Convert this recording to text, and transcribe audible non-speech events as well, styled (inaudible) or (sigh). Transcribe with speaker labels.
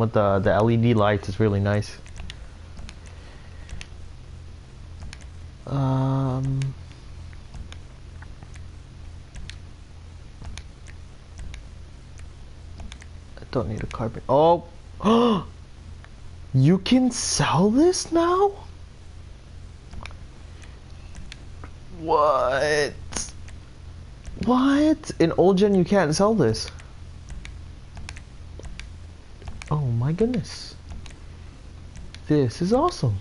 Speaker 1: with the the LED lights. It's really nice. Um. I don't need a carpet. Oh, (gasps) you can sell this now. What? What? In old gen, you can't sell this. Oh my goodness. This is awesome.